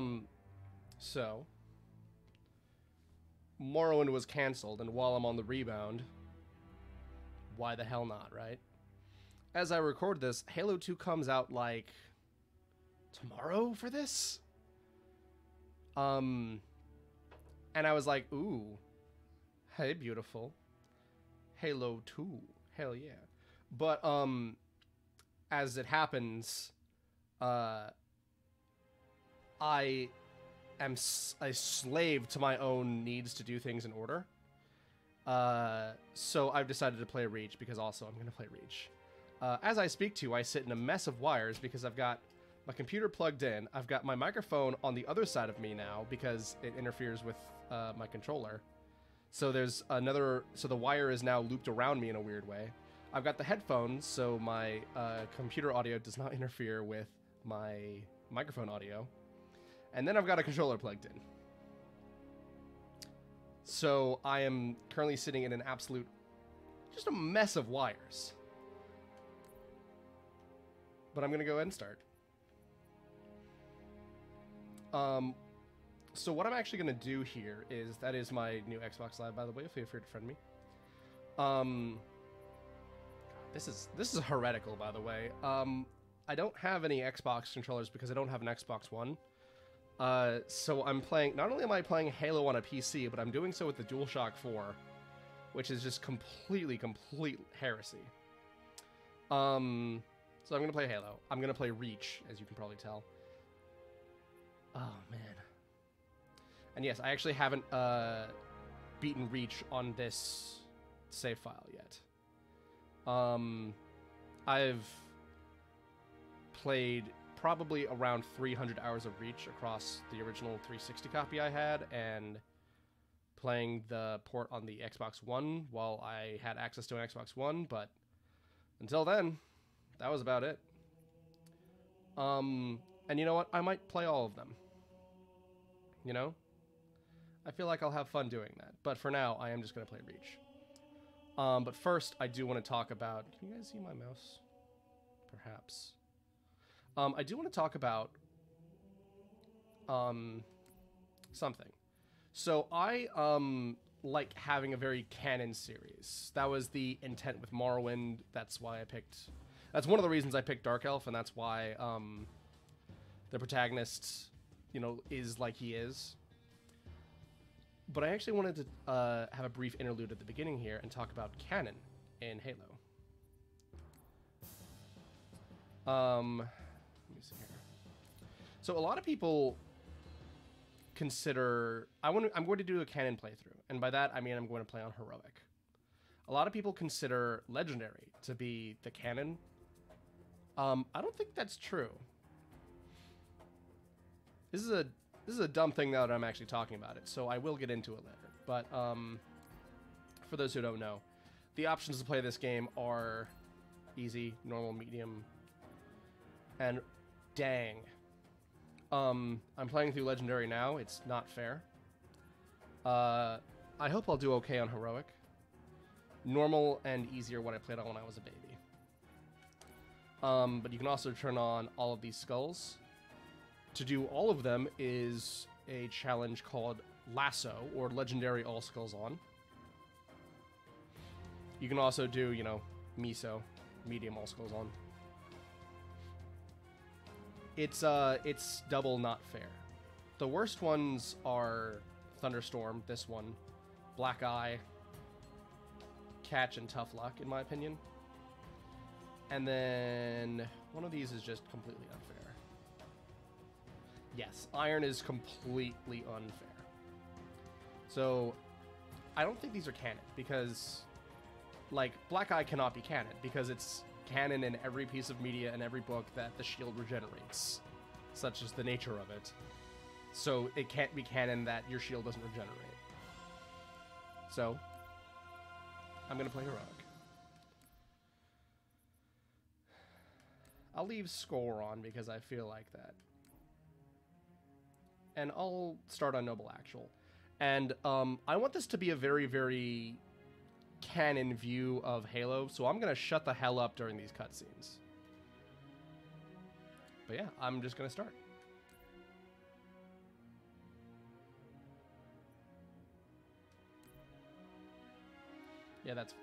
Um, so Morrowind was canceled, and while I'm on the rebound, why the hell not, right? As I record this, Halo 2 comes out like tomorrow for this. Um, and I was like, ooh, hey, beautiful. Halo 2, hell yeah. But, um, as it happens, uh, I am a slave to my own needs to do things in order. Uh, so I've decided to play Reach because also I'm going to play Reach. Uh, as I speak to you, I sit in a mess of wires because I've got my computer plugged in. I've got my microphone on the other side of me now because it interferes with uh, my controller. So there's another. So the wire is now looped around me in a weird way. I've got the headphones, so my uh, computer audio does not interfere with my microphone audio. And then I've got a controller plugged in. So I am currently sitting in an absolute, just a mess of wires. But I'm going to go ahead and start. Um, so what I'm actually going to do here is, that is my new Xbox Live, by the way, feel free to friend me. Um, this is, this is heretical, by the way. Um, I don't have any Xbox controllers because I don't have an Xbox One. Uh, so I'm playing. Not only am I playing Halo on a PC, but I'm doing so with the DualShock 4, which is just completely, complete heresy. Um, so I'm gonna play Halo. I'm gonna play Reach, as you can probably tell. Oh man. And yes, I actually haven't uh, beaten Reach on this save file yet. Um, I've played probably around 300 hours of Reach across the original 360 copy I had, and playing the port on the Xbox One while I had access to an Xbox One. But until then, that was about it. Um, and you know what? I might play all of them. You know, I feel like I'll have fun doing that. But for now, I am just gonna play Reach. Um, but first, I do want to talk about. Can you guys see my mouse? Perhaps. Um, I do want to talk about um, something. So I um, like having a very canon series. That was the intent with Morrowind. That's why I picked. That's one of the reasons I picked Dark Elf, and that's why um, the protagonist, you know, is like he is. But I actually wanted to uh, have a brief interlude at the beginning here and talk about canon in Halo. Um, So a lot of people consider I want to, I'm going to do a canon playthrough, and by that I mean I'm going to play on heroic. A lot of people consider legendary to be the canon. Um, I don't think that's true. This is a this is a dumb thing now that I'm actually talking about it, so I will get into it later. But um, for those who don't know, the options to play this game are easy, normal, medium, and dang. Um, I'm playing through Legendary now. It's not fair. Uh, I hope I'll do okay on Heroic. Normal and easier what I played on when I was a baby. Um, but you can also turn on all of these skulls. To do all of them is a challenge called LASO, or Legendary All Skulls On. You can also do, you know, Miso, Medium All Skulls On it's uh it's double not fair. The worst ones are Thunderstorm, this one, Black Eye, Catch, and Tough Luck, in my opinion. And then one of these is just completely unfair. Yes, Iron is completely unfair. So I don't think these are canon because like Black Eye cannot be canon because it's canon in every piece of media and every book that the shield regenerates, such as the nature of it. So it can't be canon that your shield doesn't regenerate. So I'm gonna play heroic. I'll leave score on because I feel like that. And I'll start on Noble Actual. And um, I want this to be a very, very canon view of Halo, so I'm gonna shut the hell up during these cutscenes. but yeah, I'm just gonna start. Yeah, that's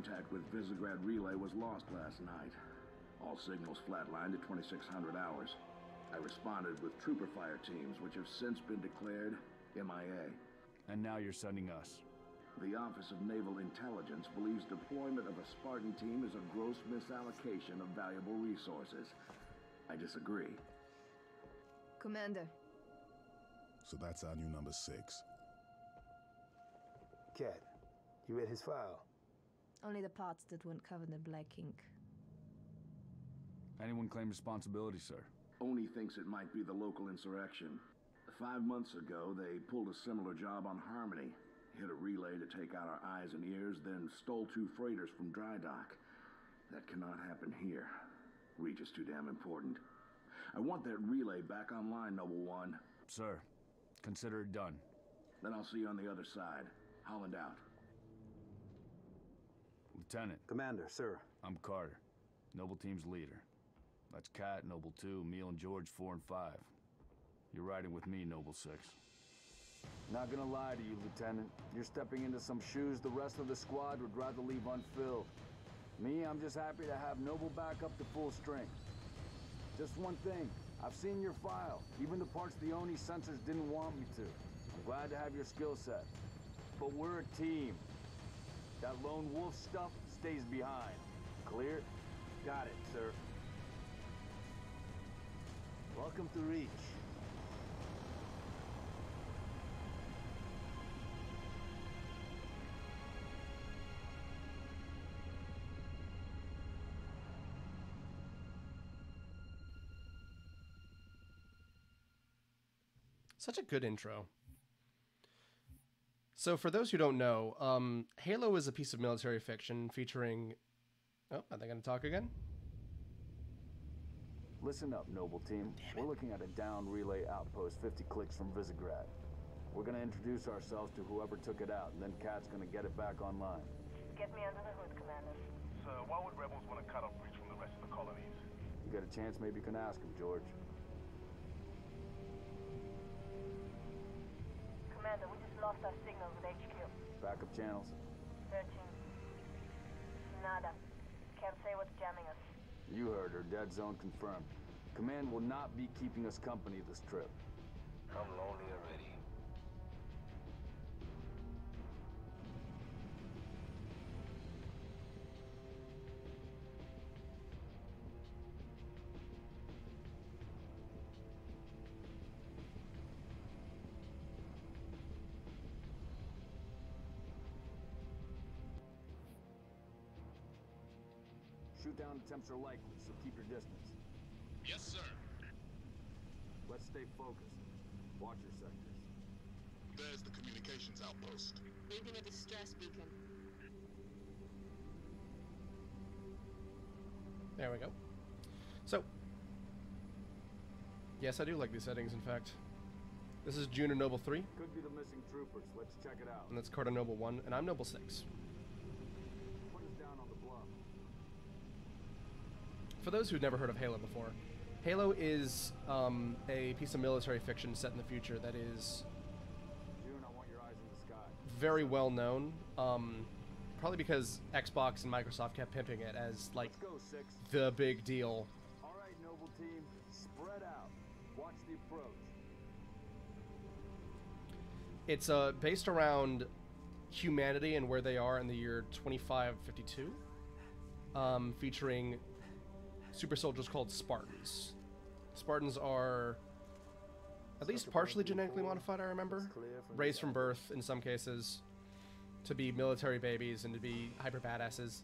Contact with Visegrad Relay was lost last night. All signals flatlined at 2600 hours. I responded with trooper fire teams, which have since been declared MIA. And now you're sending us. The Office of Naval Intelligence believes deployment of a Spartan team is a gross misallocation of valuable resources. I disagree. Commander, So that's our new number six. Kat, you read his file? Only the parts that weren't covered in black ink. Anyone claim responsibility, sir? Oni thinks it might be the local insurrection. Five months ago, they pulled a similar job on Harmony. Hit a relay to take out our eyes and ears, then stole two freighters from dry dock. That cannot happen here. Reach is too damn important. I want that relay back online, Noble One. Sir, consider it done. Then I'll see you on the other side. Holland out. Lieutenant, Commander, sir. I'm Carter, Noble Team's leader. That's Kat, Noble 2, Emile and George 4 and 5. You're riding with me, Noble 6. Not gonna lie to you, Lieutenant. You're stepping into some shoes the rest of the squad would rather leave unfilled. Me, I'm just happy to have Noble back up to full strength. Just one thing. I've seen your file, even the parts the Oni censors didn't want me to. I'm glad to have your skill set. But we're a team. That lone wolf stuff stays behind. Clear? Got it, sir. Welcome to Reach. Such a good intro. So, for those who don't know, um, Halo is a piece of military fiction featuring. Oh, are they going to talk again? Listen up, Noble Team. We're looking at a down relay outpost 50 clicks from Visegrad. We're gonna introduce ourselves to whoever took it out, and then Kat's gonna get it back online. Get me under the hood, Commander. Sir, why would rebels want to cut off Reach from the rest of the colonies? You got a chance, maybe you can ask him, George. Commander, we just lost our signal with HQ. Backup channels. Searching. Nada. Can't say what's jamming us. You heard her. Dead zone confirmed. Command will not be keeping us company this trip. I'm lonely already. Shoot down attempts are likely, so keep your distance. Yes, sir. Let's stay focused. Watch your sectors. There's the communications outpost. Reading a distress beacon. There we go. So, yes, I do like these settings, in fact. This is Jun of Noble 3, Could be the missing troopers. Let's check it out. and that's Carter Noble 1, and I'm Noble 6. Put us down on the bluff. For those who've never heard of Halo before, Halo is um, a piece of military fiction set in the future that is Jun, I want your eyes in the sky. very well known. Um, probably because Xbox and Microsoft kept pimping it as like go, the big deal. All right, Noble Team. Spread out. Watch the approach. It's uh, based around humanity and where they are in the year 2552, um, featuring super soldiers called Spartans. Spartans are at least partially genetically modified, I remember. Raised from birth in some cases to be military babies and to be hyper badasses,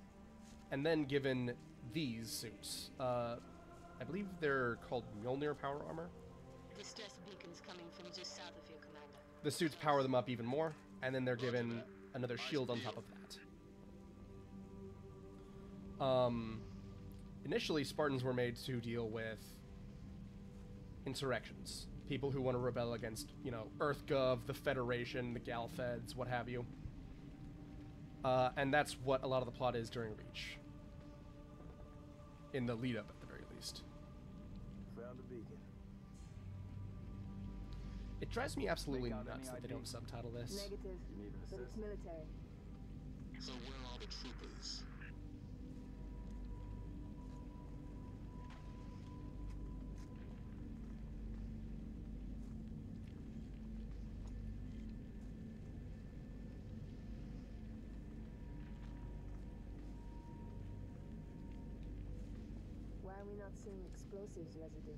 and then given these suits. Uh, I believe they're called Mjolnir power armor. Distress beacons coming from just south of here, Commander. the suits power them up even more, and then they're given another shield on top of that. Um, initially, Spartans were made to deal with insurrections, people who want to rebel against, you know, EarthGov, the Federation, the Galfeds, what have you. Uh, and that's what a lot of the plot is during Reach. In the lead up, at the very least. Found the beacon. It drives me absolutely nuts that they don't subtitle this. Negative, You need an but it's military. So where are the troopers? Are we not seeing explosives residue?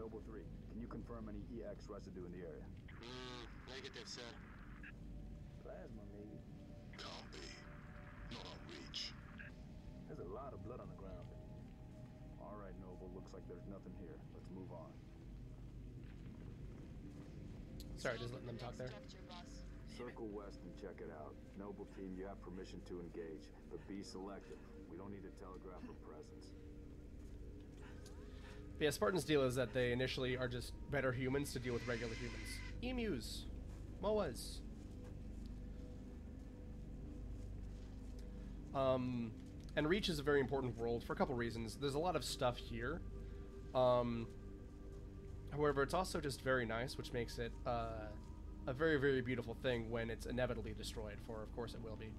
Noble 3, can you confirm any EX residue in the area? Hmm, negative, sir. Plasma, maybe. Can't be. Not on Reach. There's a lot of blood on the ground. All right, Noble, looks like there's nothing here. Let's move on. Sorry, just letting them talk there. Circle west and check it out. Noble Team, you have permission to engage, but be selective. We don't need to telegraph our presence. Yeah, Spartan's deal is that they initially are just better humans to deal with regular humans. Emus. Moas. Um, and Reach is a very important world for a couple reasons. There's a lot of stuff here. Um, however, it's also just very nice, which makes it uh, a very, very beautiful thing when it's inevitably destroyed, for of course it will be.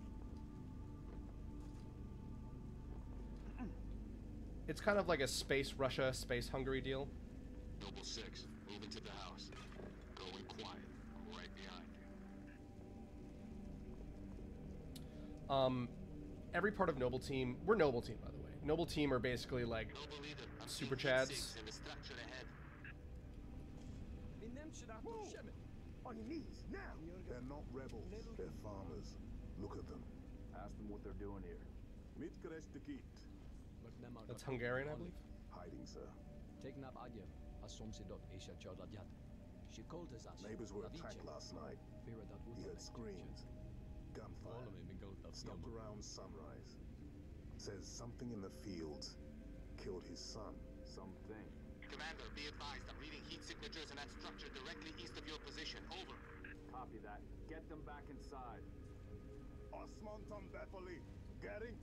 It's kind of like a space Russia, space Hungary deal. Noble 6, move into the house. Going quiet. Right behind you. Um, every part of Noble Team, we're Noble Team by the way. Noble Team are basically like Noble leader, I'm Super Chads. six in the structure ahead. On your knees, now! They're not rebels. They're farmers. Look at them. Ask them what they're doing here. Mitkrestikit. That's Hungarian, I believe. Hiding, sir. Teknab Adjev, Asomsidot Asia Chodadjat. She called us as Neighbors were attacked last night. He heard screams. Gunfire. Stopped around sunrise. Says something in the fields killed his son. Something. Commander, be advised, I'm reading heat signatures in that structure directly east of your position. Over. Copy that. Get them back inside. Osman Betheli. Gering.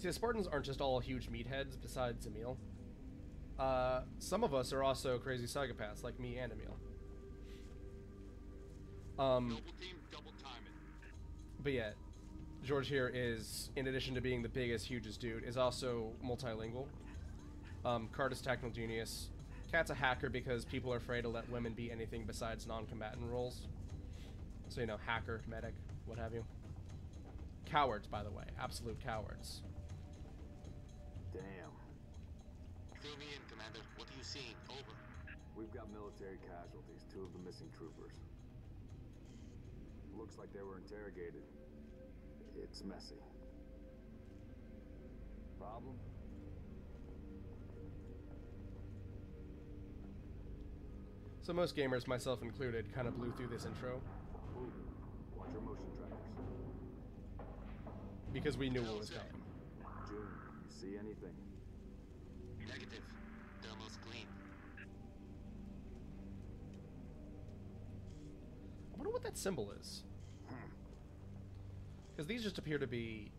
See, the Spartans aren't just all huge meatheads besides Emile. Uh, some of us are also crazy psychopaths, like me and Emile. Um, team, but yeah, George here is, in addition to being the biggest, hugest dude, is also multilingual. Um, Card is technical genius. Kat's a hacker because people are afraid to let women be anything besides non-combatant roles. So you know, hacker, medic, what have you. Cowards, by the way, absolute cowards. Damn. Fill me in, Commander. What are you seeing? Over. We've got military casualties, two of the missing troopers. Looks like they were interrogated. It's messy. Problem? So most gamers, myself included, kind of blew through this intro Watch your motion trackers. because we knew what was coming. Jun, you see anything? Negative. Thermal's clean. I wonder what that symbol is. Because these just appear to be.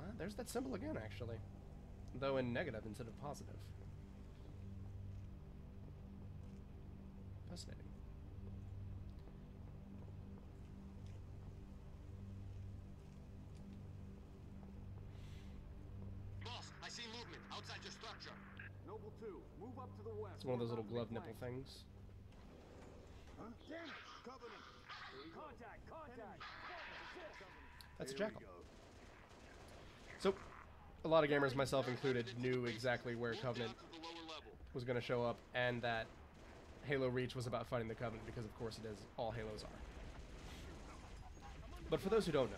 Uh, there's that symbol again, actually. Though in negative instead of positive. Fascinating. One of those little glove nipple things. That's a jackal. So, a lot of gamers, myself included, knew exactly where Covenant was going to show up, and that Halo Reach was about fighting the Covenant, because of course it is. All Halos are. But for those who don't know,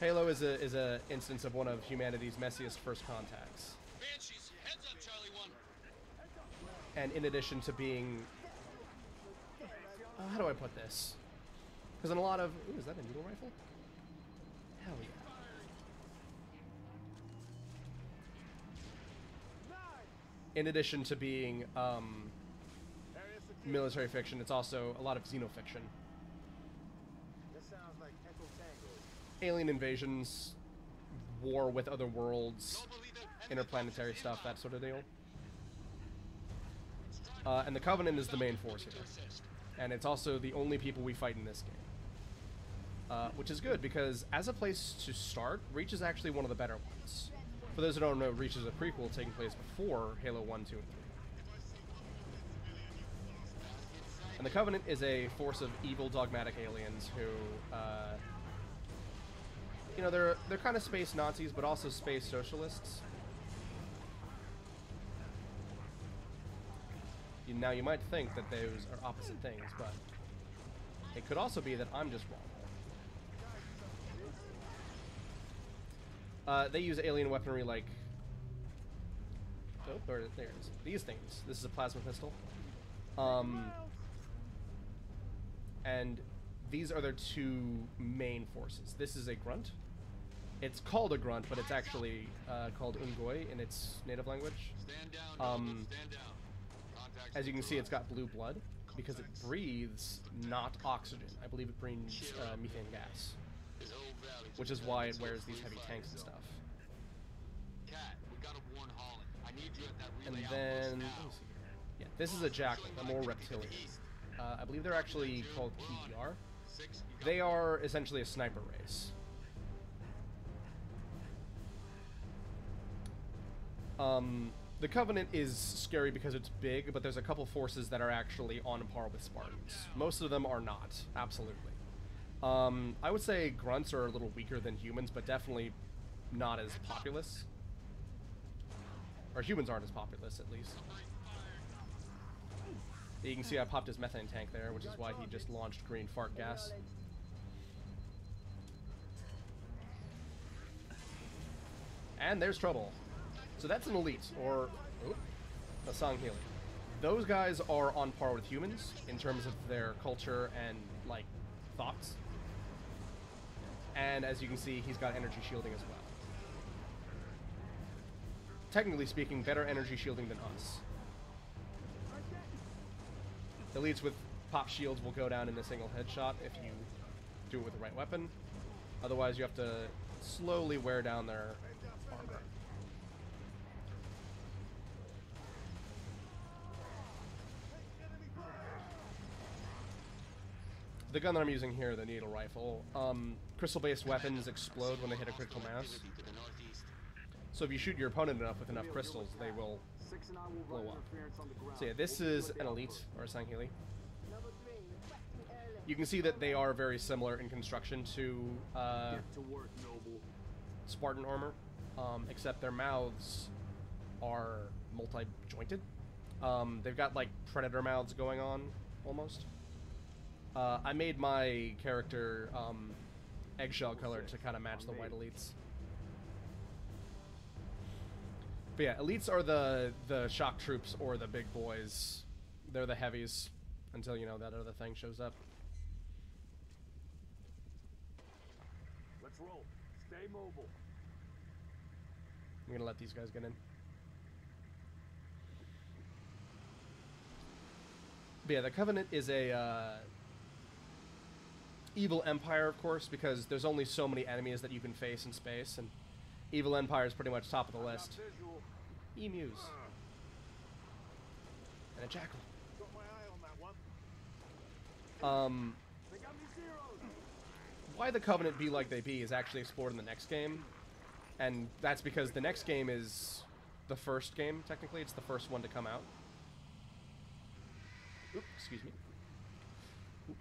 Halo is a is a instance of one of humanity's messiest first contacts. Banshees, heads up, Charlie 1. And in addition to being, uh, how do I put this? Because in a lot of, ooh, is that a needle rifle? Hell yeah. In addition to being um, military fiction, it's also a lot of xenofiction. That sounds like Alien invasions, war with other worlds, interplanetary stuff, that sort of deal. Uh, and the Covenant is the main force here. And it's also the only people we fight in this game. Uh, which is good because as a place to start, Reach is actually one of the better ones. For those who don't know, Reach is a prequel taking place before Halo 1, 2, and 3. And the Covenant is a force of evil, dogmatic aliens who, uh, you know, they're they're kind of space Nazis, but also space socialists. Now you might think that those are opposite things, but it could also be that I'm just wrong. Uh, they use alien weaponry like. Oh, there, there it is. These things. This is a plasma pistol. Um, and these are their two main forces. This is a grunt. It's called a grunt, but it's actually uh, called Unggoy in its native language. Stand down, Um, stand down. As you can see, it's got blue blood because it breathes not oxygen. I believe it breathes uh, methane gas, This whole valley which is why it wears these heavy tanks and stuff. Kat, we gotta warn Holland. I need you at that And then, outpost let me now. see here. yeah, this is a jackal, a more reptilian. Uh, I believe they're actually called PDR. Six, you got They are essentially a sniper race. Um, the Covenant is scary because it's big, but there's a couple forces that are actually on par with Spartans. Most of them are not, absolutely. Um, I would say grunts are a little weaker than humans, but definitely not as populous. Or humans aren't as populous, at least. You can see I popped his methane tank there, which is why he just launched green fart gas. And there's trouble. So that's an elite, or oop, a Sangheili. Those guys are on par with humans in terms of their culture and like thoughts. And as you can see, he's got energy shielding as well. Technically speaking, better energy shielding than us. Elites with pop shields will go down in a single headshot if you do it with the right weapon. Otherwise, you have to slowly wear down their The gun that I'm using here, the needle rifle, um, crystal-based weapons explode when they hit a critical mass. So if you shoot your opponent enough with enough crystals, they will blow up. So yeah, this is an elite or a Sangheili. You can see that they are very similar in construction to uh. Spartan armor, um, except their mouths are multi-jointed. Um, they've got like predator mouths going on almost. Uh, I made my character um, eggshell color to kind of match the white elites. But yeah, elites are the the shock troops or the big boys. They're the heavies until you know that other thing shows up. Let's roll. Stay mobile. I'm gonna let these guys get in. But yeah, the Covenant is a uh, evil empire, of course, because there's only so many enemies that you can face in space, and evil empire is pretty much top of the list. Emus and a jackal. Um, why the Covenant be like they be is actually explored in the next game, and that's because the next game is the first game. Technically, it's the first one to come out. Oop, excuse me. Oop.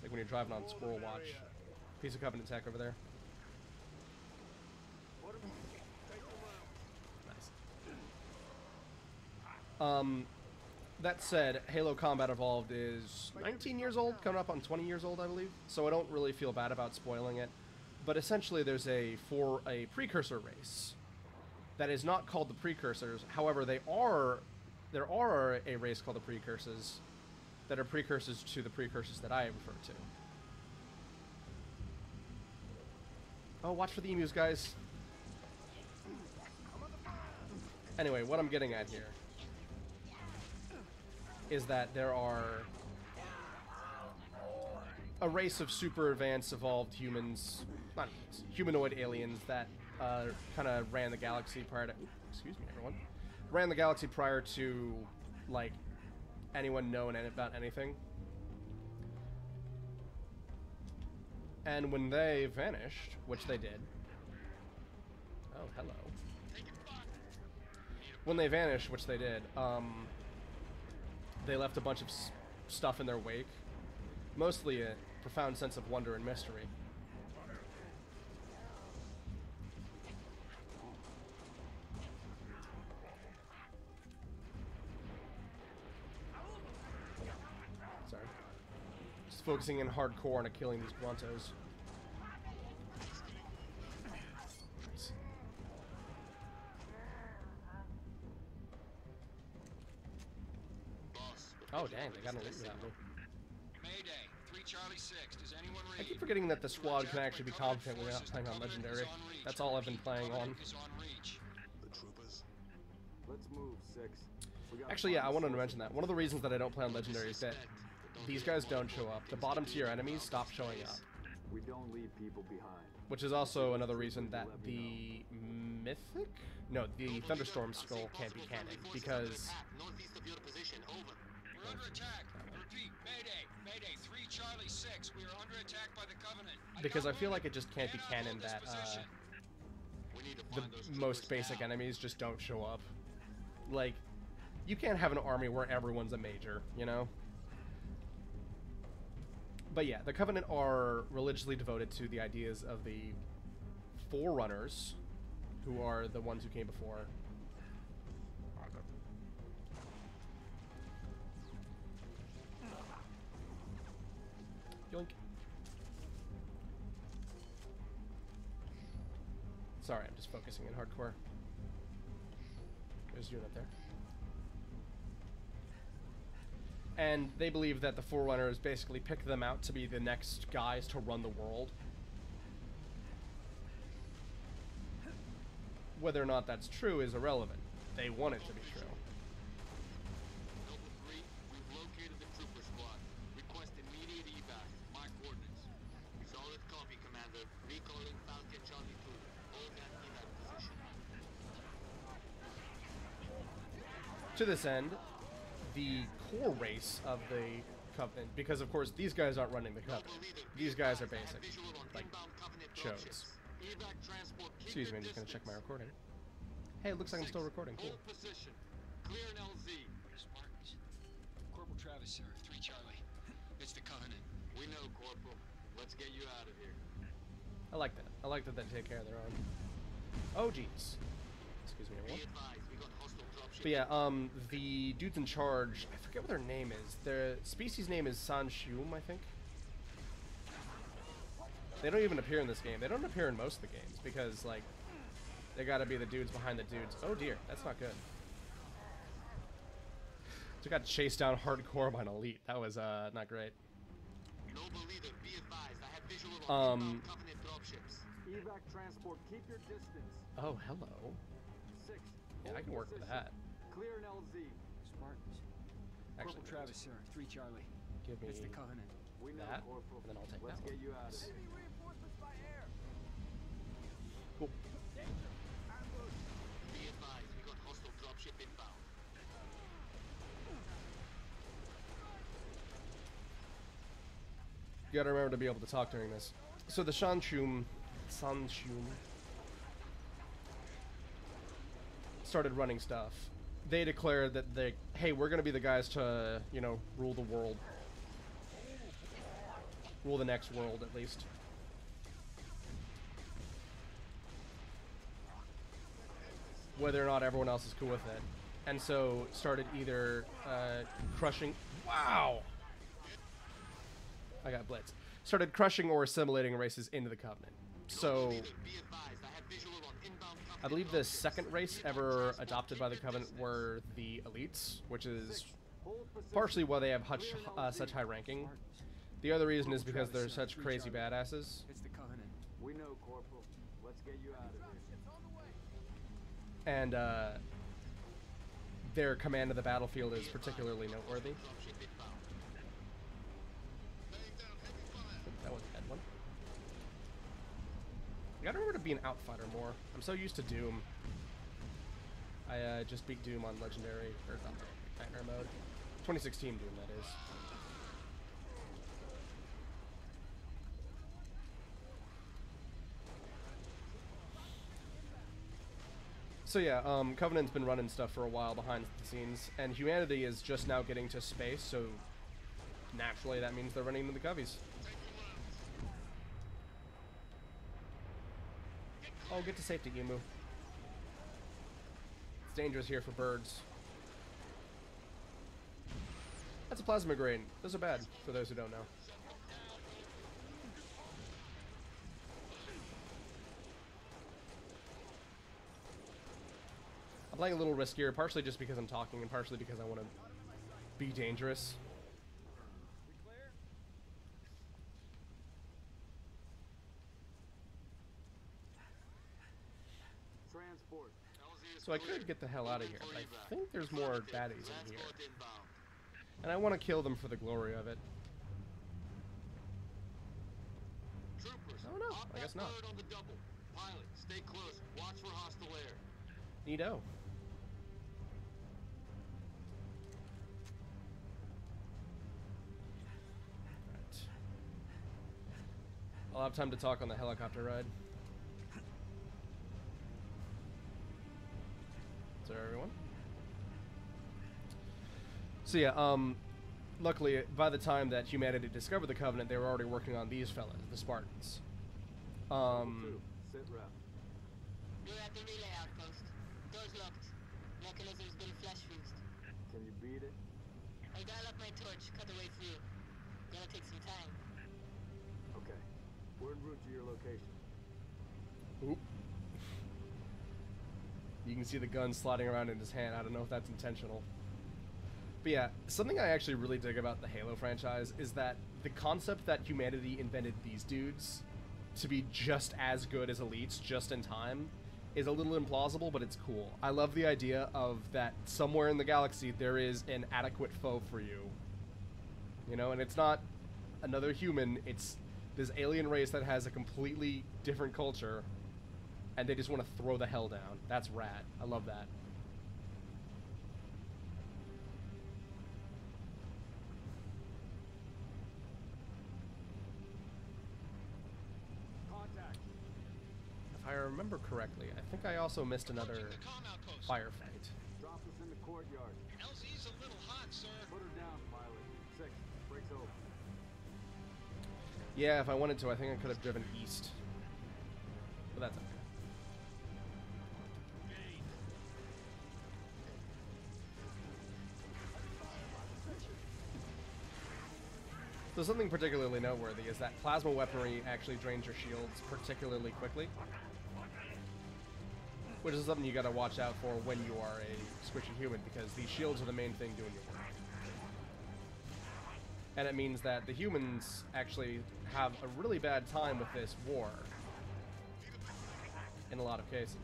Like when you're driving on Squirrel Watch. Piece of Covenant tech over there. Nice. Um, that said, Halo Combat Evolved is 19 years old, coming up on 20 years old, I believe. So I don't really feel bad about spoiling it. But essentially, there's a for a precursor race that is not called the Precursors. However, they are there are a race called the Precursors that are precursors to the precursors that I refer to. Oh, watch for the emus, guys. Anyway, what I'm getting at here is that there are a race of super advanced evolved humans, not humans, humanoid aliens that uh, kind of ran the galaxy prior to. Excuse me, everyone. Ran the galaxy prior to like anyone knowing any- about anything. And when they vanished, which they did. Oh, hello. When they vanished, which they did, um, they left a bunch of stuff in their wake. Mostly a profound sense of wonder and mystery. Just focusing in hardcore on killing these gruntos. Oh dang, they got an elite without me. Mayday, 3 Charlie 6. Does anyone I keep forgetting that the squad can actually be competent when you're not playing on legendary. That's all I've been playing on. Is on reach. The troopers. Let's move, Six. Actually, yeah, I wanted to mention that. One of the reasons that I don't play on legendary is that these guys don't show up. The bottom tier enemies stop showing up. We don't leave people behind. Which is also another reason that the Mythic? No, the Thunderstorm Skull can't be canon, because Northeast of your position, over. We're under attack. Repeat, Mayday, Mayday, 3 Charlie 6. We are under attack by the Covenant. because I feel like it just can't be canon that uh, We need to the most basic now. enemies just don't show up. Like, you can't have an army where everyone's a major, you know? But yeah, the Covenant are religiously devoted to the ideas of the Forerunners, who are the ones who came before. Yoink. Sorry, I'm just focusing in hardcore. There's a unit there. And they believe that the Forerunners basically pick them out to be the next guys to run the world. Whether or not that's true is irrelevant. They want it to be true. Noble 3, we've located the trooper squad. Request immediate evac. My coordinates. Solid copy, Commander. Recalling Falcon Charlie 2. Hold that evac position. To this end, the core race of the Covenant, because of course these guys aren't running the Covenant. These guys are basic, like shows. Evac transport. Keep Excuse me, I'm just gonna check my recording. Hey, it looks like I'm still recording. Cool. Position. Clear an LZ. Spartans. Corporal Travis, sir. 3 Charlie. It's the Covenant. We know, Corporal. Let's get you out of here. I like that. I like that they take care of their own. Oh, jeez. Excuse me, Be everyone. advised, we got hostile dropships But yeah, um, the dudes in charge, I forget what their name is. Their species name is San'Shyuum, I think. They don't even appear in this game. They don't appear in most of the games because, like, they gotta be the dudes behind the dudes. Oh dear, that's not good. Just got chased down hardcore by an elite. That was, uh, not great. Noble leader, be advised. I have visual Um, on inbound Covenant dropships. Evac transport, keep your distance. Oh, hello. Six. Yeah, I can work with that. Clear an LZ. Spartans. Actually, Corporal Travis, sir. Three Charlie. Give me It's the Covenant. We know, that, Corporal. and then I'll take Let's that get one. you out of here. Cool. Be advised, we got hostile dropship inbound. You gotta remember to be able to talk during this. So the Shanshum, San'Shyuum, started running stuff. They declared that they, hey, we're gonna be the guys to, you know, rule the world, rule the next world at least. Whether or not everyone else is cool with it, and so started either uh, crushing. Wow. I got blitz. Started crushing or assimilating races into the Covenant. So, I believe the second race ever adopted by the Covenant were the Elites, which is partially why they have such, uh, such high ranking. The other reason is because they're such crazy badasses. It's the Covenant. We know, Corporal. Let's get you out of here. And uh, their command of the battlefield is particularly noteworthy. That was a bad one. You gotta remember to be an outsider more. I'm so used to Doom. I uh, just beat Doom on Legendary, or not Nightmare mode. 2016 Doom, that is. So yeah, um, Covenant's been running stuff for a while behind the scenes, and humanity is just now getting to space, so naturally that means they're running into the Covies. Oh, get to safety, Emu. It's dangerous here for birds. That's a plasma grain. Those are bad, for those who don't know. I'm playing a little riskier, partially just because I'm talking, and partially because I want to be dangerous. So I could get the hell out of here. but I think there's more baddies in here. And I want to kill them for the glory of it. Troopers, Oh no, I guess not. bird on the double. Pilot, stay close. Watch for hostile air. Neato. I'll have time to talk on the helicopter ride. So everyone. So yeah, um, luckily by the time that humanity discovered the Covenant, they were already working on these fellas, the Spartans. Um, Sit rep. We're at the relay outpost. Doors locked. Mechanism's been flash fused. Can you beat it? I dial up my torch, cut the way through. Gonna take some time. Okay. We're en route to your location. Oop. You can see the gun sliding around in his hand. I don't know if that's intentional. But yeah, something I actually really dig about the Halo franchise is that the concept that humanity invented these dudes to be just as good as elites just in time is a little implausible, but it's cool. I love the idea of that somewhere in the galaxy there is an adequate foe for you. You know, and it's not another human, it's this alien race that has a completely different culture and they just want to throw the hell down. That's rad. I love that. Contact. If I remember correctly, I think I also missed another firefight. Drop us in the courtyard. LZ's a little hot, sir. Put her down, pilot. Six. Breaks open. Yeah, if I wanted to, I think I could have driven east. But that's So something particularly noteworthy is that plasma weaponry actually drains your shields particularly quickly. Which is something you gotta watch out for when you are a squishy human, because these shields are the main thing doing your work. And it means that the humans actually have a really bad time with this war. In a lot of cases.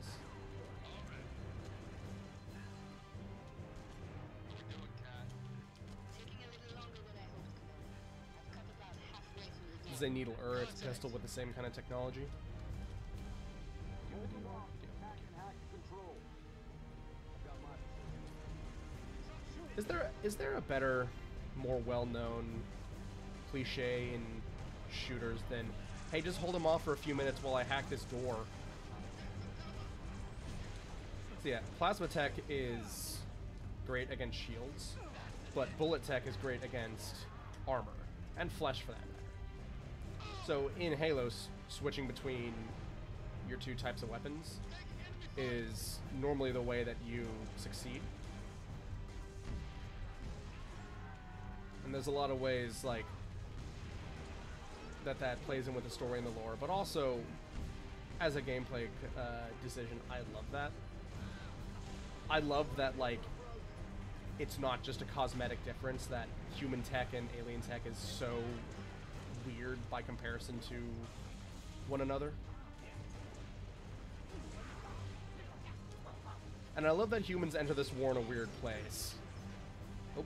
A needle earth pistol with the same kind of technology. Is there is there a better, more well-known cliche in shooters than, hey, just hold him off for a few minutes while I hack this door? So yeah, plasma tech is great against shields, but bullet tech is great against armor and flesh for that. So in Halo, switching between your two types of weapons is normally the way that you succeed. And there's a lot of ways like that that plays in with the story and the lore, but also as a gameplay uh, decision, I love that. I love that like it's not just a cosmetic difference that human tech and alien tech is so weird by comparison to one another. And I love that humans enter this war in a weird place. Oh.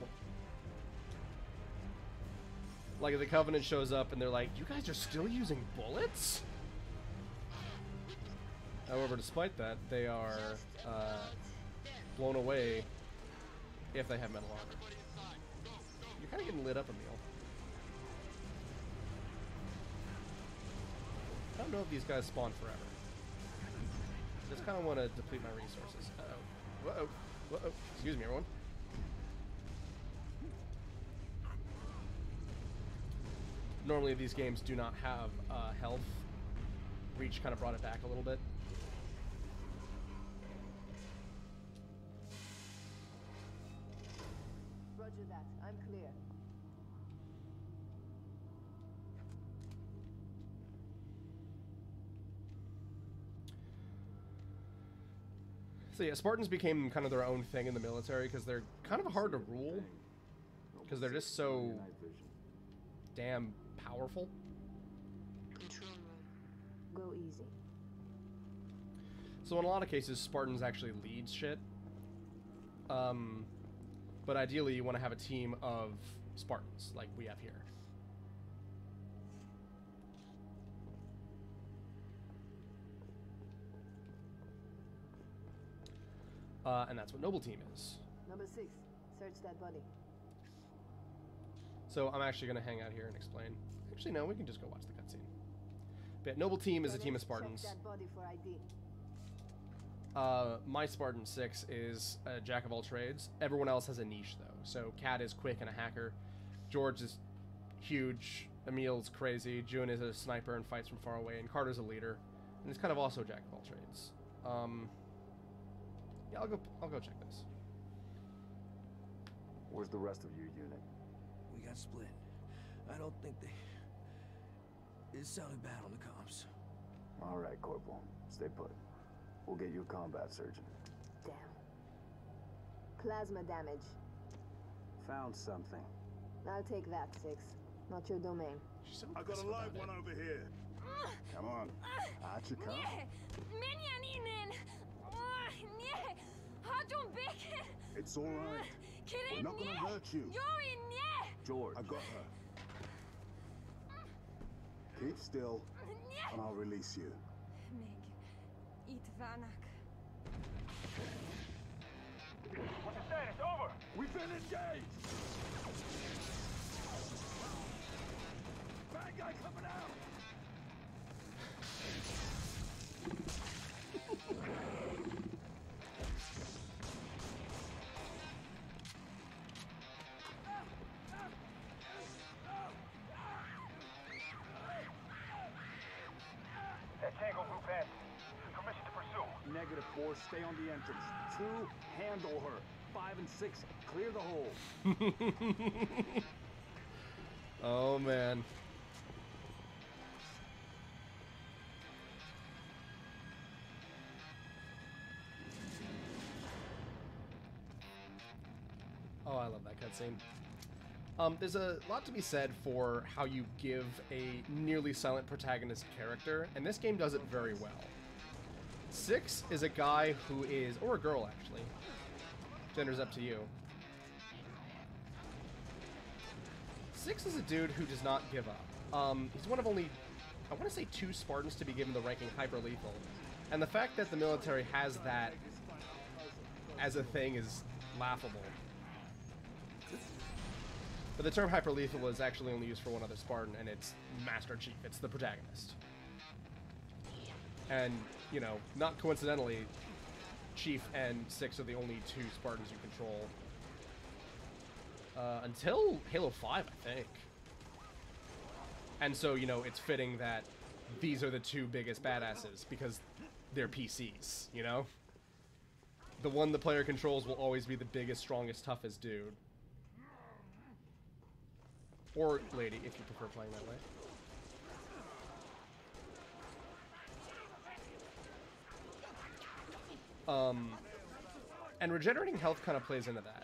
Like the Covenant shows up and they're like, "You guys are still using bullets?" However, despite that, they are uh, blown away if they have metal armor. You're kind of getting lit up, Emile. Don't know if these guys spawn forever. Just kind of want to deplete my resources. Uh-oh. Whoa. Whoa. Excuse me, everyone. Normally these games do not have uh, health. Reach kind of brought it back a little bit. Roger that. I'm clear. So yeah, Spartans became kind of their own thing in the military because they're kind of hard to rule because they're just so damn powerful. Go easy. So in a lot of cases, Spartans actually lead shit. Um, but ideally, you want to have a team of Spartans like we have here. Uh, and that's what Noble Team is. Number six. Search that body. So I'm actually going to hang out here and explain. Actually, no, we can just go watch the cutscene. But yeah, Noble Team is a team of Spartans. Check that body for ID. Uh, my Spartan 6 is a jack of all trades. Everyone else has a niche, though. So Kat is quick and a hacker. George is huge. Emile's crazy. Jun is a sniper and fights from far away. And Carter's a leader. And he's kind of also a jack of all trades. Um, yeah, I'll go. I'll go check this. Where's the rest of your unit? We got split. I don't think they... It sounded bad on the comms. All right, Corporal. Stay put. We'll get you a combat surgeon. Damn. Plasma damage. Found something. I'll take that, Six. Not your domain. I got a live one over here. Ah! Come on. Ah! Out you come. Menjaninen! Nie! Hadon Becker! It's all right. We're not gonna hurt you. Joi, nie! George. I got her. Keep still, and I'll release you. Meg, it vanak. What's the status? Over! We've been engaged! Bad guy coming out! Stay on the entrance. Two, handle her. Five and six, clear the hole. Oh man. Oh, I love that cutscene. Um, there's a lot to be said for how you give a nearly silent protagonist character, and this game does it very well. Six is a guy who is, or a girl actually. Gender's up to you. Six is a dude who does not give up. Um, he's one of only, I want to say, two Spartans to be given the ranking hyper lethal, and the fact that the military has that as a thing is laughable. But the term hyper lethal is actually only used for one other Spartan, and it's Master Chief. It's the protagonist. And, you know, not coincidentally, Chief and Six are the only two Spartans you control. Uh, until Halo 5, I think. And so, you know, it's fitting that these are the two biggest badasses because they're PCs, you know? The one the player controls will always be the biggest, strongest, toughest dude. Or lady, if you prefer playing that way. Um, and regenerating health kind of plays into that.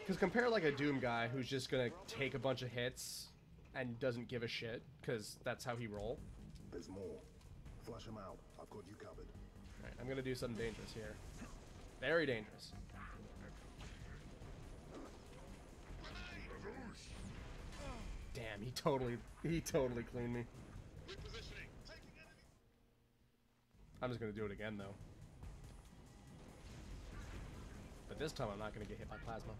Because compare like a Doom guy who's just gonna take a bunch of hits and doesn't give a shit, because that's how he roll. There's more. Flush them out. I've got you covered. Alright, I'm gonna do something dangerous here. Very dangerous. Damn, he totally, he totally cleaned me. I'm just gonna do it again though. But this time I'm not gonna get hit by plasma.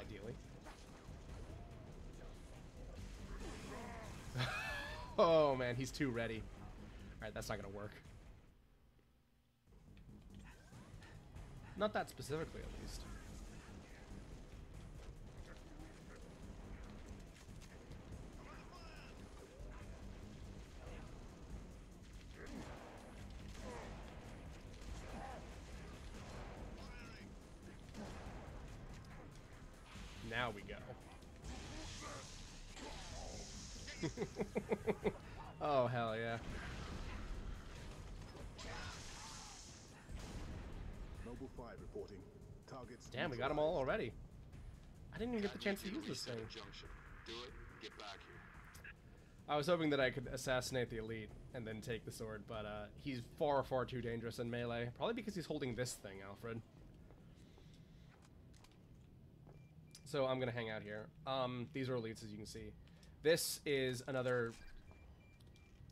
Ideally. oh man, he's too ready. Alright, that's not gonna work. Not that specifically, at least. Reporting. Targets. Damn, we got them all already. I didn't even get the chance to use this thing. Do it, get back here. I was hoping that I could assassinate the elite and then take the sword, but uh, he's far, far too dangerous in melee. Probably because he's holding this thing, Alfred. So I'm gonna hang out here. Um, these are elites, as you can see. This is another.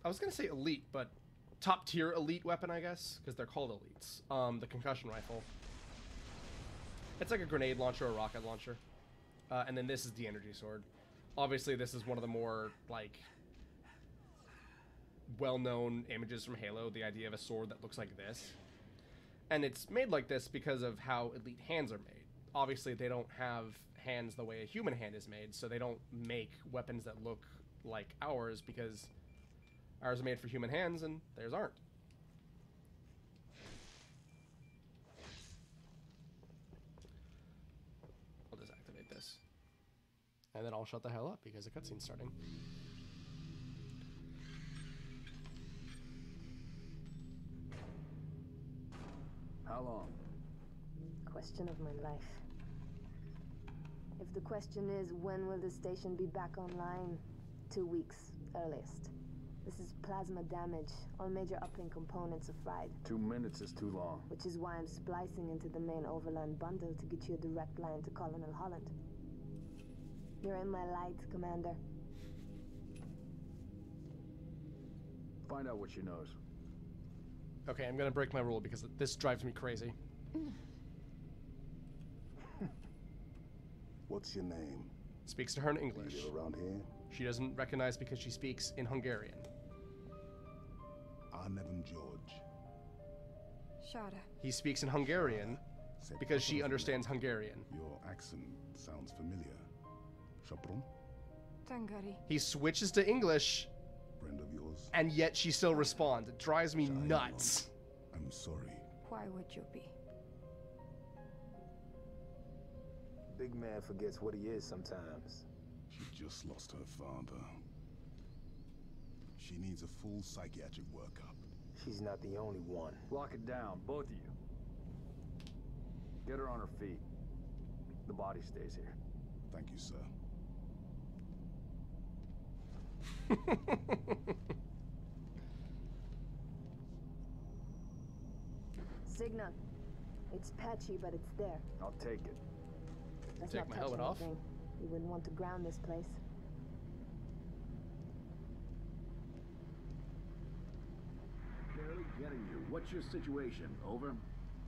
I was gonna say elite, but top tier elite weapon, I guess, because they're called elites. Um, the concussion rifle. It's like a grenade launcher or rocket launcher. Uh, and then this is the energy sword. Obviously, this is one of the more like well-known images from Halo. The idea of a sword that looks like this, and it's made like this because of how elite hands are made. Obviously, they don't have hands the way a human hand is made, so they don't make weapons that look like ours because ours are made for human hands and theirs aren't. I'll disactivate this. And then I'll shut the hell up because the cutscene's starting. How long? Question of my life. If the question is when will the station be back online, two weeks earliest. This is plasma damage. All major uplink components are fried, Two minutes is too long. which is why I'm splicing into the main overland bundle to get you a direct line to Colonel Holland. You're in my light, Commander. Find out what she knows. Okay, I'm gonna break my rule because this drives me crazy. What's your name? Speaks to her in Do you English. around here? She doesn't recognize because she speaks in Hungarian. Arnevin George. Shada. He speaks in Hungarian because she understands Hungarian. Your accent sounds familiar. Shapron? Tangari. He switches to English, Friend of yours? and yet she still responds. It drives me nuts. I'm sorry. Why would you be? Big man forgets what he is sometimes. She just lost her father. She needs a full psychiatric workup. She's not the only one. Lock it down, both of you. Get her on her feet. The body stays here. Thank you, sir. Signal. It's patchy, but it's there. I'll take it. Let's Take not my touch helmet off? anything. You wouldn't want to ground this place. Barely getting you. What's your situation? Over?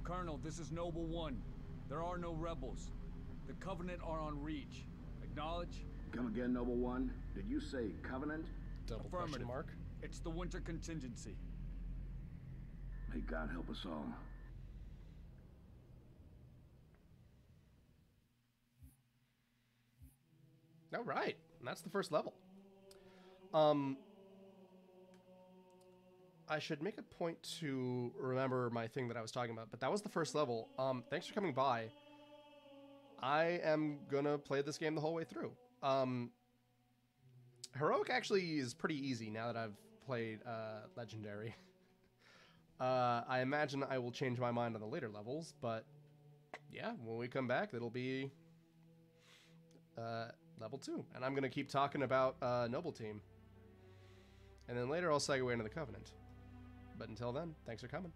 Colonel, this is Noble One. There are no rebels. The Covenant are on Reach. Acknowledge? Come again, Noble One? Did you say Covenant? Double Affirmative. question mark. It's the Winter Contingency. May God help us all. All right, and that's the first level. Um, I should make a point to remember my thing that I was talking about, but that was the first level. Um, thanks for coming by. I am gonna play this game the whole way through. Um, heroic actually is pretty easy now that I've played uh, legendary. uh, I imagine I will change my mind on the later levels, but yeah, when we come back, it'll be uh, level two, and I'm gonna keep talking about uh, Noble Team, and then later I'll segue into the Covenant. But until then, thanks for coming.